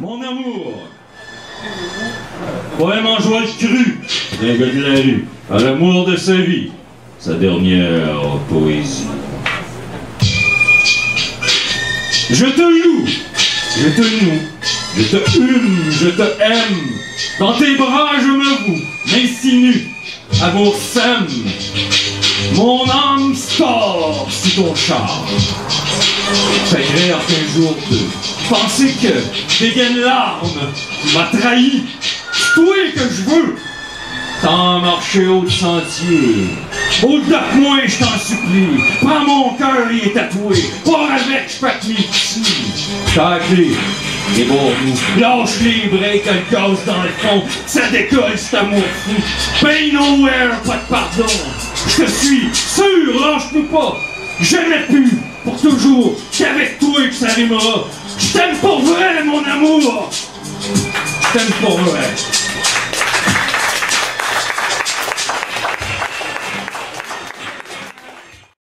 Mon amour. Poème en joie cru d'un gars la à l'amour de sa vie, sa dernière poésie. Je te loue, je te noue, je te hume, je te aime. Dans tes bras je me voue, m'insinue, amour sème. Mon âme sort sous ton char. Chagrin qu'un jour de penser que dégaine larmes, tu m'as trahi. Toi que je veux. Tant marché au sentier. Au-delà de je t'en supplie. Prends mon cœur, il est tatoué. Pas avec, je pète mes petits. Et bon, lâche les breaks, elle casse dans le fond. Ça décolle, c'est amour fou. Pay nowhere, pas de pardon. Je suis sûr, lâche-nous pas. Jamais plus, pour toujours. C'est avec toi que ça rimera. Je t'aime pour vrai, mon amour. Je t'aime pour vrai.